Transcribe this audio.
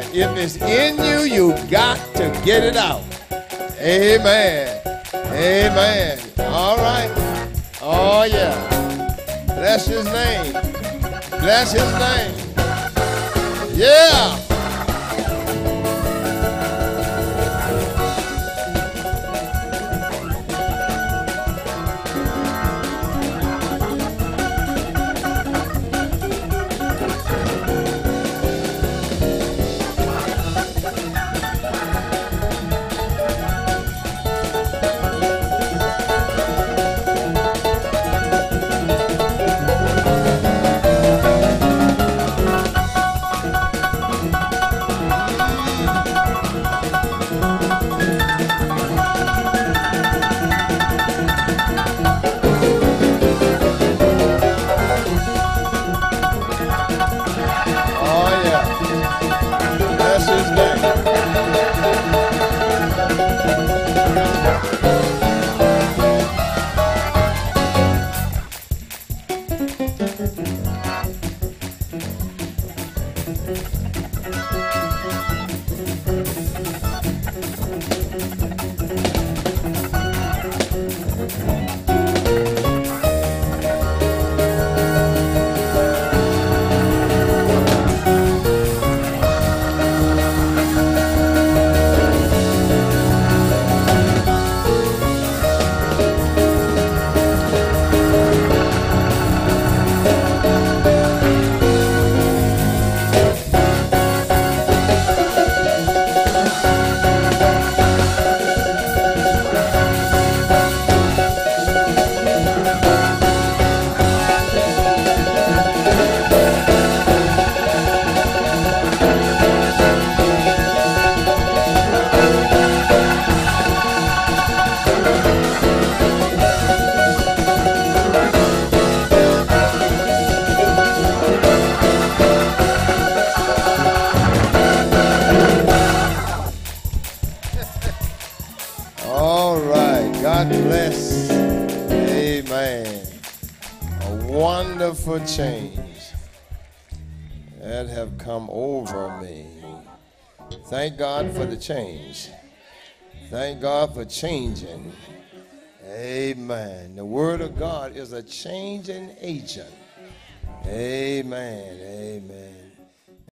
If it's in you, you got to get it out. Amen. Amen. All right. Oh, yeah. Bless his name. Bless his name. Yeah. this. All right. God bless. Amen. A wonderful change that have come over me. Thank God for the change. Thank God for changing. Amen. The word of God is a changing agent. Amen. Amen.